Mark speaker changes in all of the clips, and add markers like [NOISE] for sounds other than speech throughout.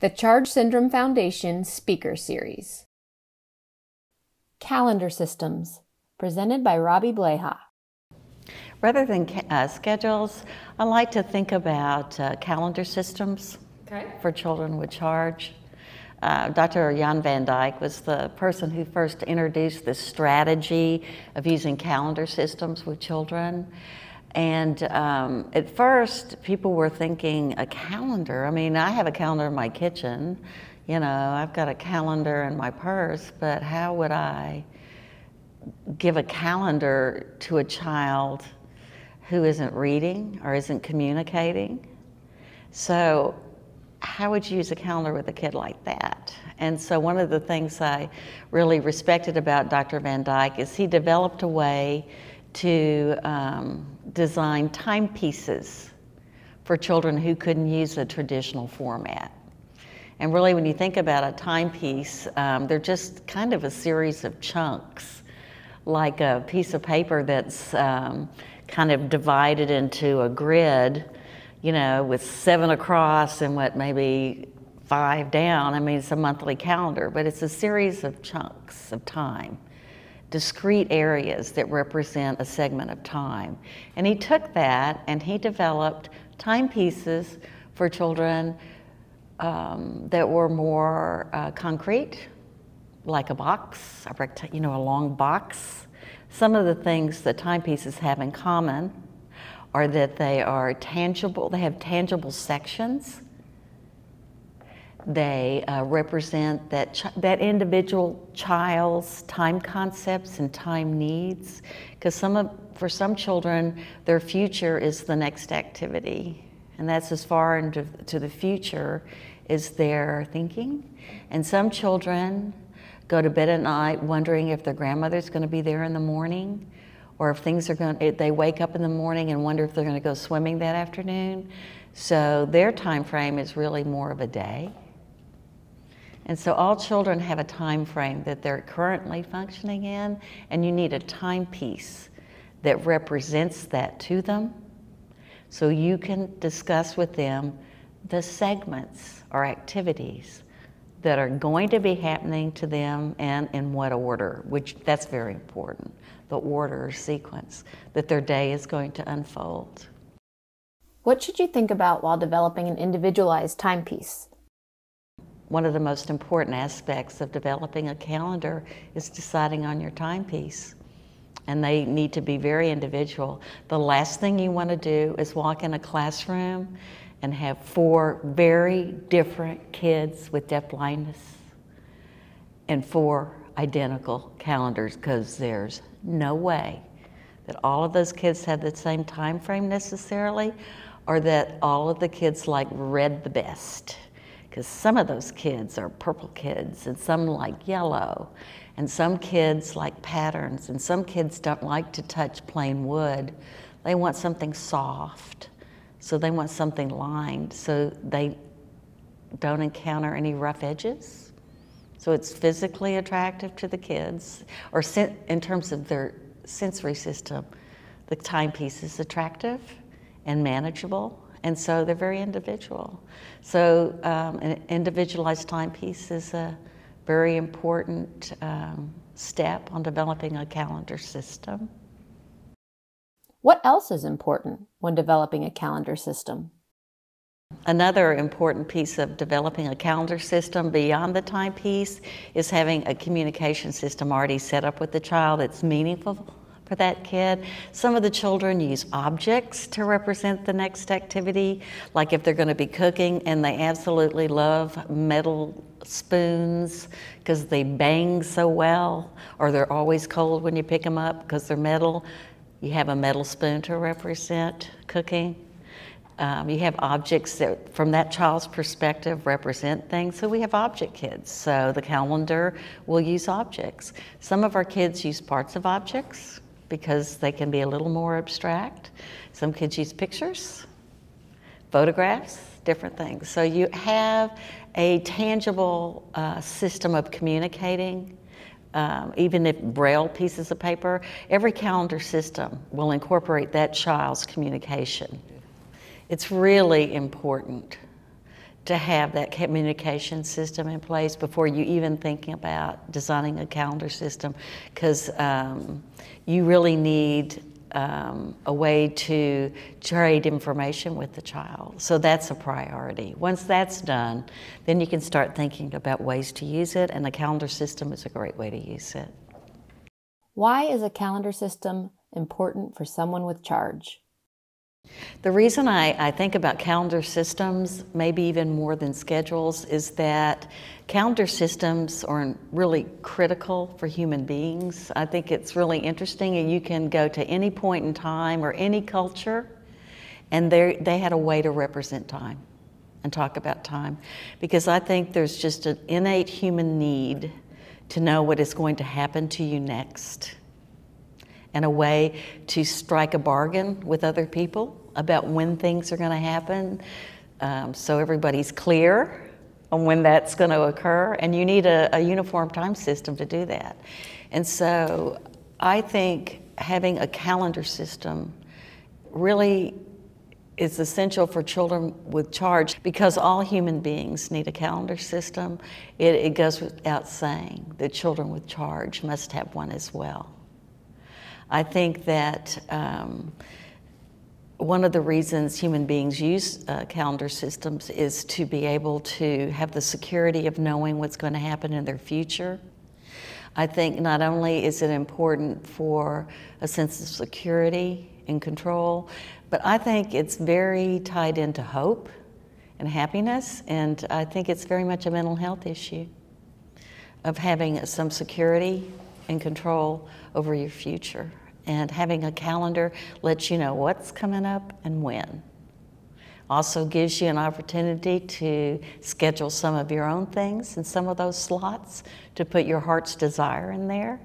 Speaker 1: The CHARGE Syndrome Foundation Speaker Series. Calendar Systems, presented by Robbie Blaha.
Speaker 2: Rather than uh, schedules, I like to think about uh, calendar systems okay. for children with charge. Uh, Dr. Jan van Dijk was the person who first introduced this strategy of using calendar systems with children. And um, at first, people were thinking a calendar. I mean, I have a calendar in my kitchen. You know, I've got a calendar in my purse, but how would I give a calendar to a child who isn't reading or isn't communicating? So, how would you use a calendar with a kid like that? And so, one of the things I really respected about Dr. Van Dijk is he developed a way to um, design timepieces for children who couldn't use a traditional format. And really, when you think about a timepiece, um, they're just kind of a series of chunks, like a piece of paper that's um, kind of divided into a grid, you know, with seven across and what maybe five down. I mean, it's a monthly calendar, but it's a series of chunks of time discrete areas that represent a segment of time. And he took that and he developed timepieces for children um, that were more uh, concrete, like a box, a you know, a long box. Some of the things that timepieces have in common are that they are tangible, they have tangible sections they uh, represent that, that individual child's time concepts and time needs. Because some of, for some children, their future is the next activity. And that's as far into to the future as their thinking. And some children go to bed at night wondering if their grandmother's going to be there in the morning or if things are going they wake up in the morning and wonder if they're going to go swimming that afternoon so their time frame is really more of a day and so all children have a time frame that they're currently functioning in, and you need a timepiece that represents that to them so you can discuss with them the segments or activities that are going to be happening to them and in what order, which that's very important, the order or sequence that their day is going to unfold.
Speaker 1: What should you think about while developing an individualized timepiece?
Speaker 2: One of the most important aspects of developing a calendar is deciding on your timepiece. And they need to be very individual. The last thing you want to do is walk in a classroom and have four very different kids with deaf blindness and four identical calendars because there's no way that all of those kids have the same time frame necessarily or that all of the kids like red the best because some of those kids are purple kids and some like yellow. And some kids like patterns and some kids don't like to touch plain wood. They want something soft. So they want something lined. So they don't encounter any rough edges. So it's physically attractive to the kids or in terms of their sensory system the timepiece is attractive and manageable and so they're very individual. So um, an individualized timepiece is a very important um, step on developing a calendar system.
Speaker 1: What else is important when developing a calendar system?
Speaker 2: Another important piece of developing a calendar system beyond the timepiece is having a communication system already set up with the child that's meaningful for that kid. Some of the children use objects to represent the next activity, like if they're going to be cooking and they absolutely love metal spoons because they bang so well, or they're always cold when you pick them up because they're metal. You have a metal spoon to represent cooking. Um, you have objects that, from that child's perspective, represent things. So we have object kids. So the calendar will use objects. Some of our kids use parts of objects because they can be a little more abstract. Some kids use pictures, photographs, different things. So you have a tangible uh, system of communicating. Um, even if braille pieces of paper, every calendar system will incorporate that child's communication. It's really important to have that communication system in place before you even thinking about designing a calendar system because um, you really need um, a way to trade information with the child. So that's a priority. Once that's done, then you can start thinking about ways to use it, and the calendar system is a great way to use it.
Speaker 1: Why is a calendar system important for someone with charge?
Speaker 2: The reason I, I, think about calendar systems, maybe even more than schedules, is that calendar systems are really critical for human beings. I think it's really interesting, and you can go to any point in time or any culture, and they had a way to represent time and talk about time. Because I think there's just an innate human need to know what is going to happen to you next and a way to strike a bargain with other people about when things are going to happen um, so everybody's clear on when that's going to occur. And you need a, a uniform time system to do that. And so I think having a calendar system really is essential for children with charge because all human beings need a calendar system. It, it, goes without saying that children with charge must have one as well. I think that um, one of the reasons human beings use uh, calendar systems is to be able to have the security of knowing what's going to happen in their future. I think not only is it important for a sense of security and control, but I think it's very tied into hope and happiness, and I think it's very much a mental health issue of having some security and control over your future. And having a calendar lets you know what's coming up and when. Also gives you an opportunity to schedule some of your own things in some of those slots to put your heart's desire in there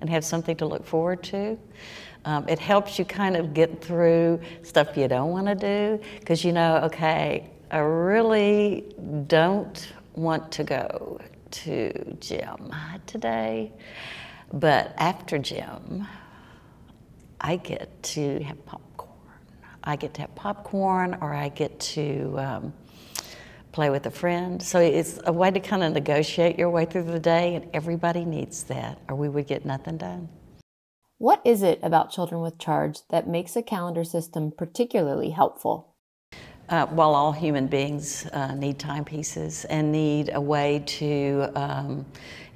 Speaker 2: and have something to look forward to. Um, it helps you kind of get through stuff you don't want to do because you know, okay, I really don't want to go to gym today. But after gym, I get to have popcorn. I get to have popcorn, or I get to um, play with a friend. So it's a way to kind of negotiate your way through the day, and everybody needs that, or we would get nothing done.
Speaker 1: What is it about children with charge that makes a calendar system particularly helpful?
Speaker 2: Uh, while all human beings uh, need timepieces and need a way to um,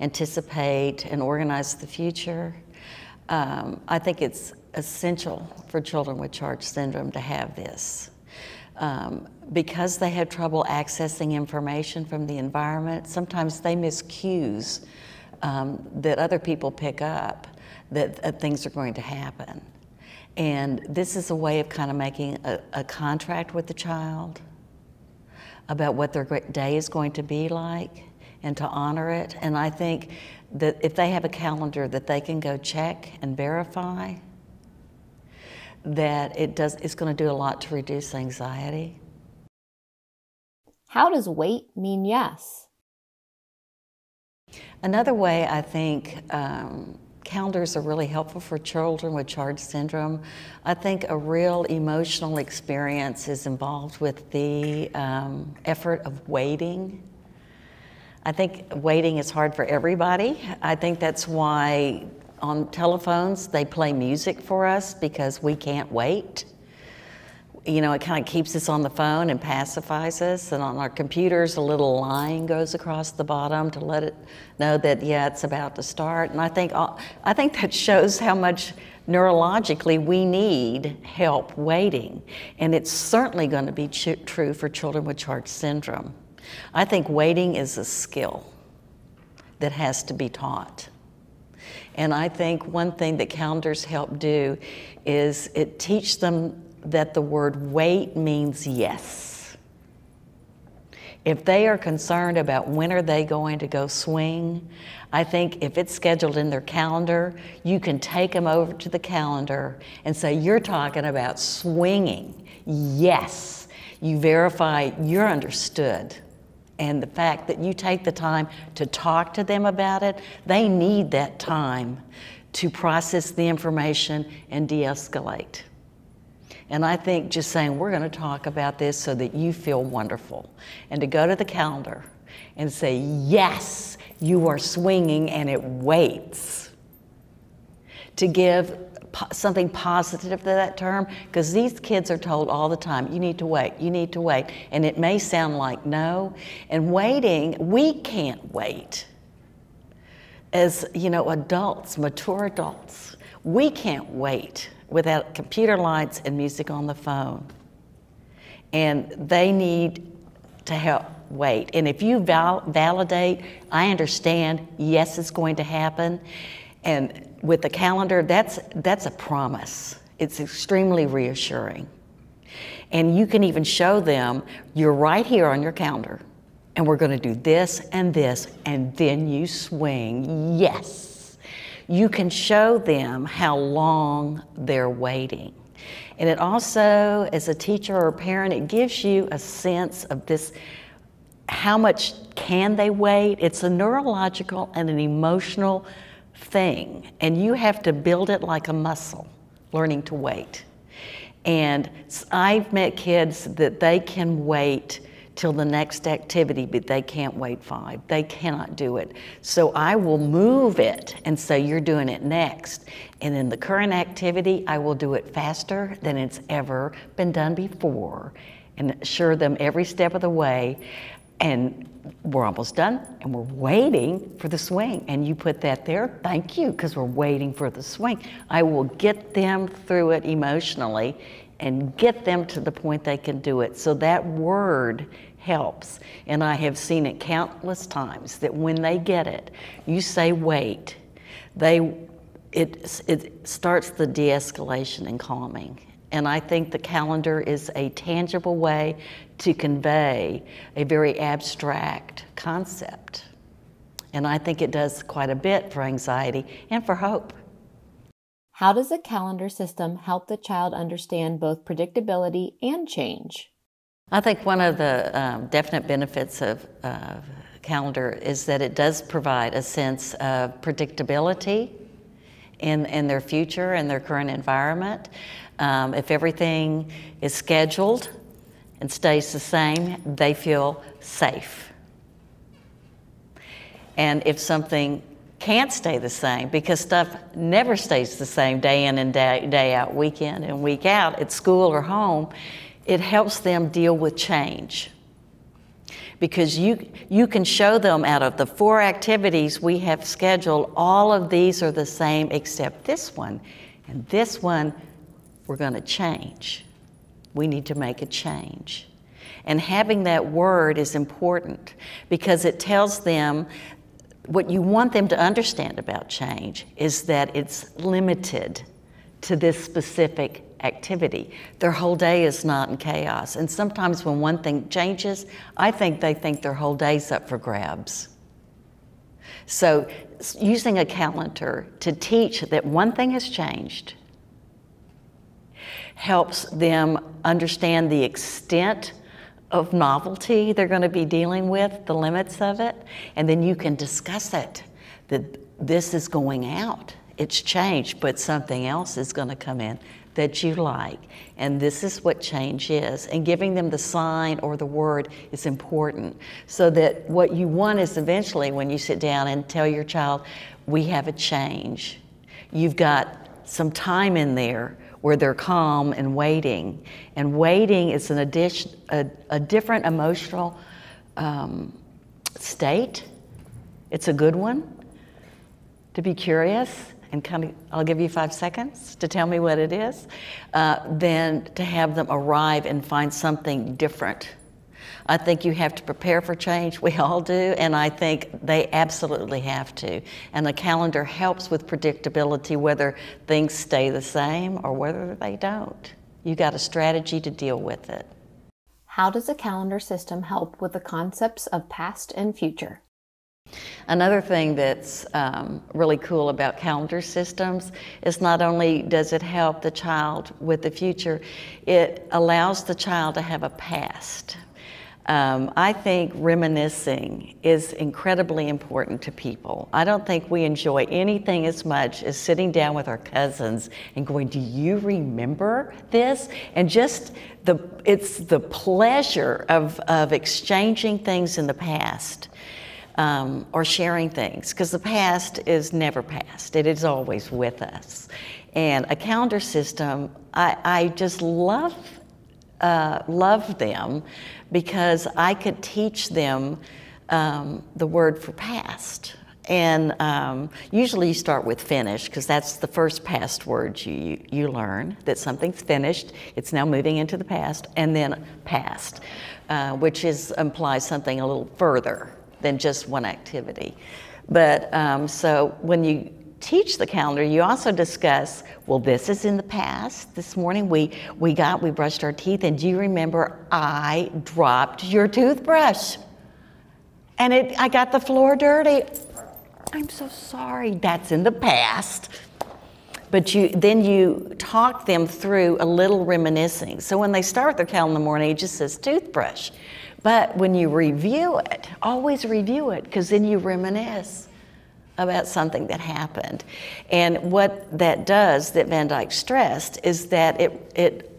Speaker 2: anticipate and organize the future, um, I think it's essential for children with charge syndrome to have this. Um, because they have trouble accessing information from the environment, sometimes they miss cues um, that other people pick up that, that things are going to happen. And this is a way of kind of making a, a contract with the child about what their day is going to be like and to honor it. And I think that if they have a calendar that they can go check and verify, that it does it's going to do a lot to reduce anxiety.
Speaker 1: How does wait mean yes?
Speaker 2: Another way I think um, calendars are really helpful for children with charge syndrome. I think a real emotional experience is involved with the um, effort of waiting. I think waiting is hard for everybody. I think that's why on telephones, they play music for us because we can't wait. You know, it kind of keeps us on the phone and pacifies us. And on our computers, a little line goes across the bottom to let it know that, yeah, it's about to start. And I think, I think that shows how much neurologically we need help waiting. And it's certainly going to be true for children with charge syndrome. I think waiting is a skill that has to be taught. And I think one thing that calendars help do is it teach them that the word wait means yes. If they are concerned about when are they going to go swing, I think if it's scheduled in their calendar, you can take them over to the calendar and say, You're talking about swinging. Yes. You verify you're understood and the fact that you take the time to talk to them about it, they need that time to process the information and de escalate. And I think just saying, we're going to talk about this so that you feel wonderful. And to go to the calendar and say, yes, you are swinging and it waits. To give something positive to that term, because these kids are told all the time, you need to wait, you need to wait. And it may sound like no. And waiting, we can't wait. As, you know, adults, mature adults, we can't wait without computer lights and music on the phone. And they need to help wait. And if you val- validate, I understand, yes, it's going to happen. And with the calendar, that's, that's a promise. It's extremely reassuring. And you can even show them, you're right here on your calendar, and we're going to do this and this, and then you swing. Yes. You can show them how long they're waiting. And it also, as a teacher or a parent, it gives you a sense of this how much can they wait? It's a neurological and an emotional thing, and you have to build it like a muscle, learning to wait. And I've met kids that they can wait till the next activity, but they can't wait five. They cannot do it. So I will move it and say, You're doing it next. And in the current activity, I will do it faster than it's ever been done before and assure them every step of the way and we're almost done and we're waiting for the swing and you put that there thank you because we're waiting for the swing i will get them through it emotionally and get them to the point they can do it so that word helps and i have seen it countless times that when they get it you say wait they it, it starts the de-escalation and calming and I think the calendar is a tangible way to convey a very abstract concept. And I think it does quite a bit for anxiety and for hope.
Speaker 1: How does a calendar system help the child understand both predictability and change?
Speaker 2: I think one of the um, definite benefits of uh, calendar is that it does provide a sense of predictability in, in their future and their current environment. Um, if everything is scheduled and stays the same, they feel safe. And if something can't stay the same, because stuff never stays the same day in and day, day out, week in and week out at school or home, it helps them deal with change. Because you, you can show them out of the four activities we have scheduled, all of these are the same except this one. And this one, we're going to change. We need to make a change. And having that word is important because it tells them what you want them to understand about change is that it's limited to this specific activity. Their whole day is not in chaos. And sometimes when one thing changes, I think they think their whole day's up for grabs. So, using a calendar to teach that one thing has changed helps them understand the extent of novelty they're going to be dealing with, the limits of it, and then you can discuss it that this is going out. It's changed, but something else is going to come in that you like. And this is what change is. And giving them the sign or the word is important so that what you want is eventually when you sit down and tell your child, we have a change. You've got some time in there where they're calm and waiting. And waiting is an addition, a, a different emotional um, state. It's a good one to be curious and of, I'll give you five seconds to tell me what it is, uh, than to have them arrive and find something different I think you have to prepare for change. We all do, and I think they absolutely have to. And the calendar helps with predictability, whether things stay the same or whether they don't. You got a strategy to deal with it.
Speaker 1: How does a calendar system help with the concepts of past and future?
Speaker 2: Another thing that's um, really cool about calendar systems is not only does it help the child with the future, it allows the child to have a past Um, I think reminiscing is incredibly important to people. I don't think we enjoy anything as much as sitting down with our cousins and going, Do you remember this? And just the, it's the pleasure of, of exchanging things in the past. Um, or sharing things, because the past is never past. It is always with us. And a calendar system, I, I just love uh, love them because I could teach them um, the word for past. And um, usually you start with finish because that's the first past word you, you learn that something's finished, it's now moving into the past, and then past, uh, which is implies something a little further than just one activity. But um, so when you teach the calendar, you also discuss, well, this is in the past. This morning we, we got, we brushed our teeth, and do you remember I dropped your toothbrush? And it, I got the floor dirty. I'm so sorry. That's in the past. But you, then you talk them through a little reminiscing. So when they start their calendar in the morning, it just says toothbrush. But when you review it, always review it because then you reminisce about something that happened. And what that does, that Van Dijk stressed, is that it, it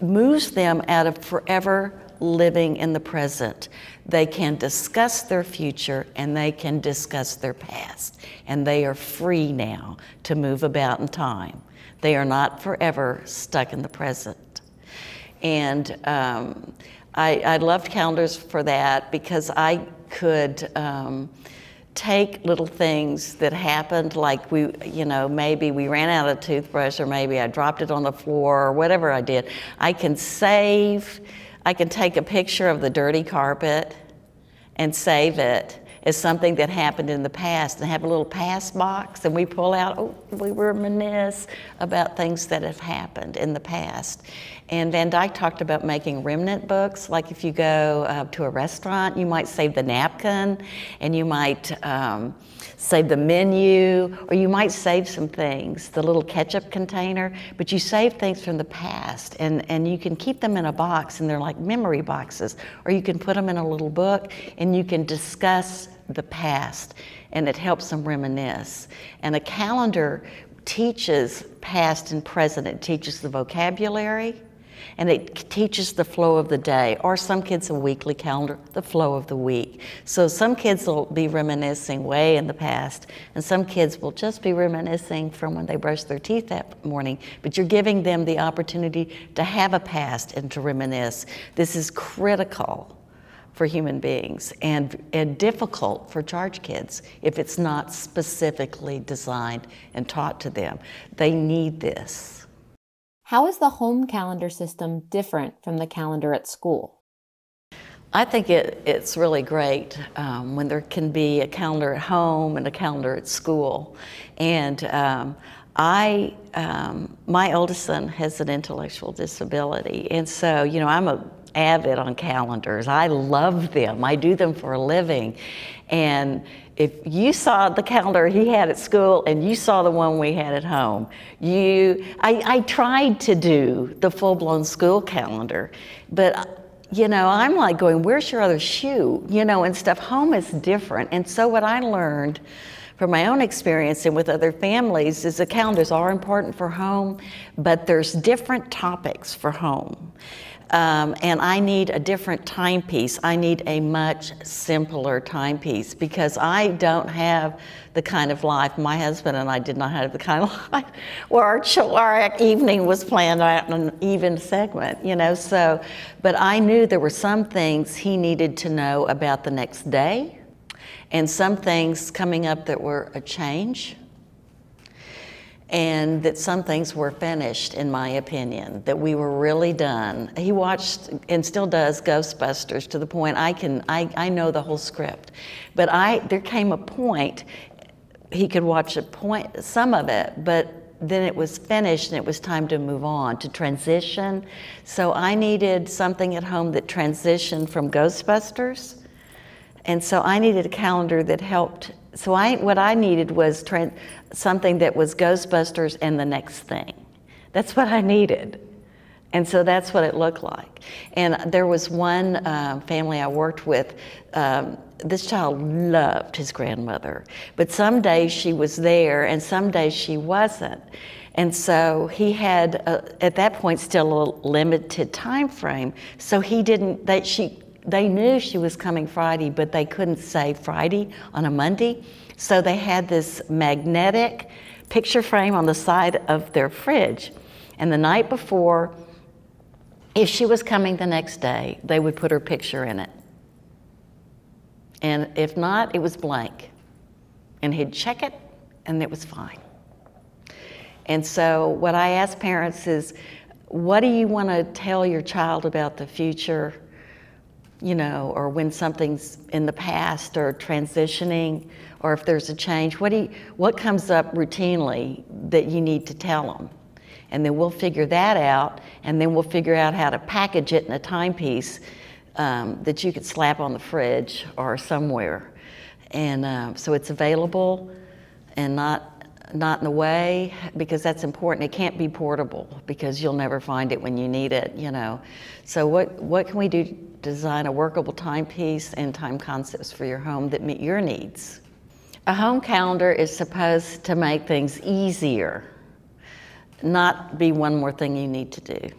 Speaker 2: moves them out of forever living in the present. They can discuss their future and they can discuss their past. And they are free now to move about in time. They are not forever stuck in the present. And um, I, I loved calendars for that because I could. Um, take little things that happened, like we, you know, maybe we ran out of toothbrush or maybe I dropped it on the floor or whatever I did. I can save, I can take a picture of the dirty carpet and save it as something that happened in the past and have a little past box and we pull out, oh, we reminisce about things that have happened in the past. And Van Dijk talked about making remnant books. Like if you go uh, to a restaurant, you might save the napkin and you might um, save the menu, or you might save some things, the little ketchup container, but you save things from the past and, and you can keep them in a box and they're like memory boxes, or you can put them in a little book and you can discuss the past and it helps them reminisce. And a calendar teaches past and present, it teaches the vocabulary and it teaches the flow of the day. Or some kids a weekly calendar, the flow of the week. So some kids will be reminiscing way in the past, and some kids will just be reminiscing from when they brushed their teeth that morning. But you're giving them the opportunity to have a past and to reminisce. This is critical for human beings and, and difficult for charge kids if it's not specifically designed and taught to them. They need this.
Speaker 1: How is the home calendar system different from the calendar at school?
Speaker 2: I think it, it's really great um, when there can be a calendar at home and a calendar at school. And um, I, um, my oldest son has an intellectual disability, and so you know I'm a avid on calendars. I love them. I do them for a living, and if you saw the calendar he had at school and you saw the one we had at home, you, I, I tried to do the full blown school calendar, but you know, I'm like going, where's your other shoe? You know, and stuff. Home is different. And so what I learned from my own experience and with other families is the calendars are important for home, but there's different topics for home. Um, and I need a different timepiece. I need a much simpler timepiece because I don't have the kind of life my husband and I did not have the kind of [LAUGHS] life where our, our evening was planned out in an even segment, you know. So, but I knew there were some things he needed to know about the next day, and some things coming up that were a change and that some things were finished, in my opinion, that we were really done. He watched and still does Ghostbusters to the point I can I, I know the whole script, but I there came a point he could watch a point some of it, but then it was finished and it was time to move on to transition. So I needed something at home that transitioned from Ghostbusters. And so I needed a calendar that helped. So I, what I needed was something that was Ghostbusters and the next thing. That's what I needed. And so that's what it looked like. And there was one uh, family I worked with. Um, this child loved his grandmother, but some days she was there and some days she wasn't. And so he had, a, at that point, still a limited time frame. So he didn't, That she, they knew she was coming Friday, but they couldn't say Friday on a Monday. So they had this magnetic picture frame on the side of their fridge. And the night before, if she was coming the next day, they would put her picture in it. And if not, it was blank. And he'd check it, and it was fine. And so, what I ask parents is, what do you want to tell your child about the future, you know, or when something's in the past or transitioning, or if there's a change? What, do you, what comes up routinely that you need to tell them? and then we'll figure that out, and then we'll figure out how to package it in a timepiece um, that you could slap on the fridge or somewhere. And uh, so it's available and not not in the way because that's important. It can't be portable because you'll never find it when you need it, you know. So what what can we do to design a workable timepiece and time concepts for your home that meet your needs? A home calendar is supposed to make things easier not be one more thing you need to do.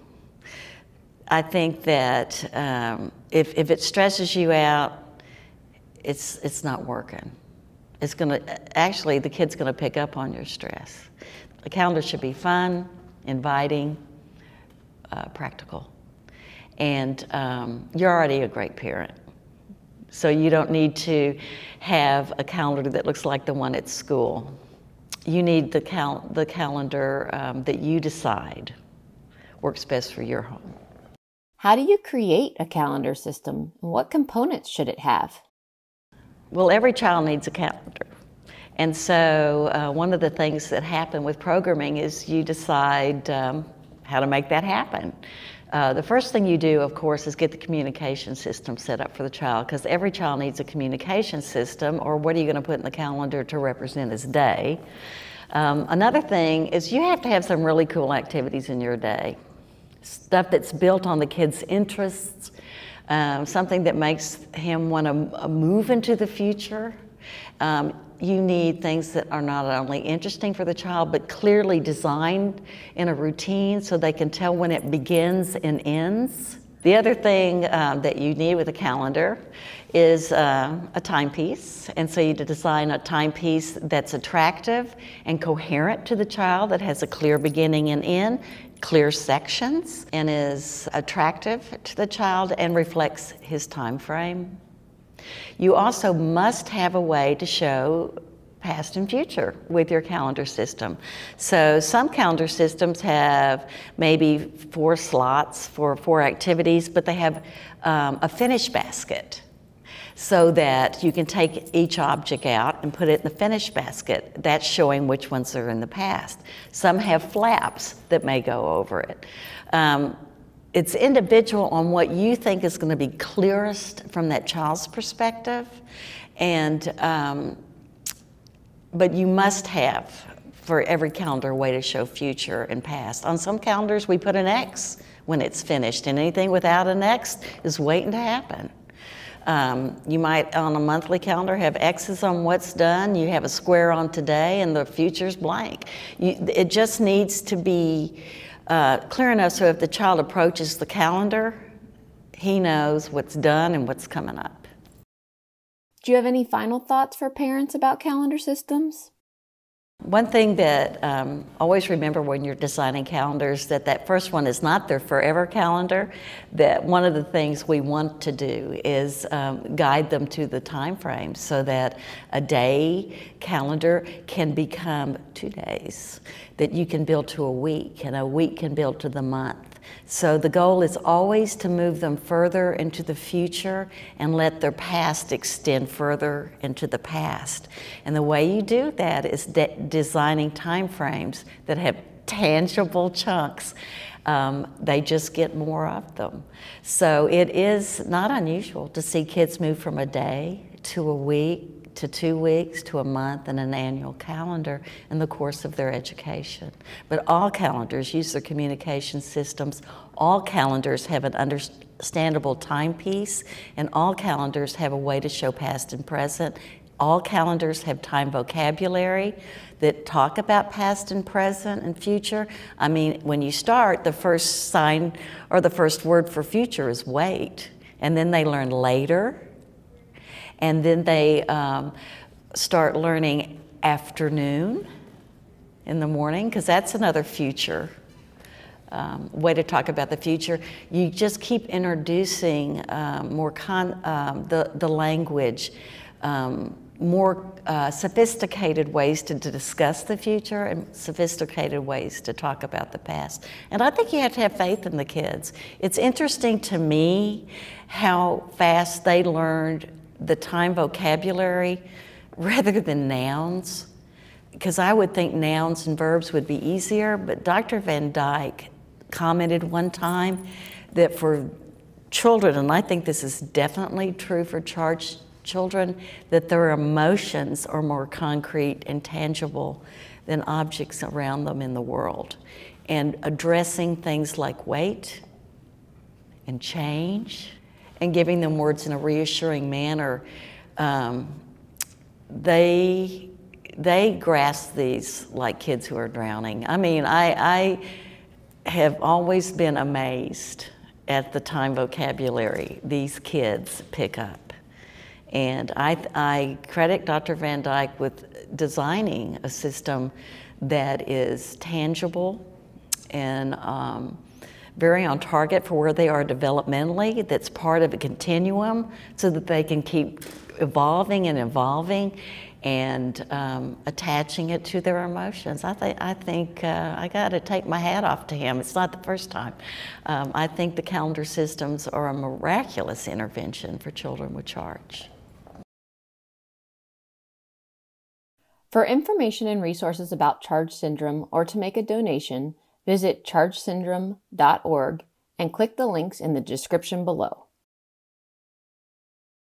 Speaker 2: I think that um, if, if it stresses you out, it's, it's not working. It's going to, actually, the kid's going to pick up on your stress. The calendar should be fun, inviting, uh, practical. And um, you're already a great parent. So you don't need to have a calendar that looks like the one at school you need the, cal- the calendar um, that you decide works best for your home.
Speaker 1: How do you create a calendar system? and What components should it have?
Speaker 2: Well, every child needs a calendar. And so, uh, one of the things that happen with programming is you decide um, how to make that happen. Uh, the first thing you do, of course, is get the communication system set up for the child because every child needs a communication system, or what are you going to put in the calendar to represent his day? Um, another thing is you have to have some really cool activities in your day, stuff that's built on the kid's interests, um, something that makes him want to uh, move into the future. Um, you need things that are not only interesting for the child, but clearly designed in a routine so they can tell when it begins and ends. The other thing um, that you need with a calendar is uh, a timepiece. And so you design a timepiece that's attractive and coherent to the child, that has a clear beginning and end, clear sections, and is attractive to the child and reflects his time frame. You also must have a way to show past and future with your calendar system. So some calendar systems have maybe four slots for four activities, but they have um, a finish basket so that you can take each object out and put it in the finish basket. That's showing which ones are in the past. Some have flaps that may go over it. Um, it's individual on what you think is going to be clearest from that child's perspective, and um, but you must have for every calendar a way to show future and past. On some calendars, we put an X when it's finished, and anything without an X is waiting to happen. Um, you might, on a monthly calendar, have X's on what's done. You have a square on today, and the future's blank. You, it just needs to be uh, clear enough so if the child approaches the calendar, he knows what's done and what's coming up.
Speaker 1: Do you have any final thoughts for parents about calendar systems?
Speaker 2: One thing that um, always remember when you're designing calendars that that first one is not their forever calendar. That one of the things we want to do is um, guide them to the time frame so that a day calendar can become two days. That you can build to a week, and a week can build to the month. So the goal is always to move them further into the future and let their past extend further into the past. And the way you do that is de- designing time frames that have tangible chunks. Um, they just get more of them. So it is not unusual to see kids move from a day to a week to two weeks to a month and an annual calendar in the course of their education. But all calendars use their communication systems. All calendars have an understandable timepiece, and all calendars have a way to show past and present. All calendars have time vocabulary that talk about past and present and future. I mean, when you start, the first sign or the first word for future is wait. And then they learn later. And then they um, start learning afternoon in the morning, because that's another future um, way to talk about the future. You just keep introducing um, more con- um, the, the language. Um, more uh, sophisticated ways to, to, discuss the future and sophisticated ways to talk about the past. And I think you have to have faith in the kids. It's interesting to me how fast they learned the time vocabulary rather than nouns. Because I would think nouns and verbs would be easier, but Dr. Van Dijk commented one time that for children, and I think this is definitely true for charged children that their emotions are more concrete and tangible than objects around them in the world. And addressing things like wait and change and giving them words in a reassuring manner, um, they, they grasp these like kids who are drowning. I mean, I, I have always been amazed at the time vocabulary these kids pick up. And I, I credit Dr. Van Dijk with designing a system that is tangible and um, very on target for where they are developmentally, that's part of a continuum so that they can keep evolving and evolving and um, attaching it to their emotions. I, th- I think uh, I got to take my hat off to him. It's not the first time. Um, I think the calendar systems are a miraculous intervention for children with charge.
Speaker 1: For information and resources about Charge Syndrome or to make a donation, visit chargesyndrome.org and click the links in the description below.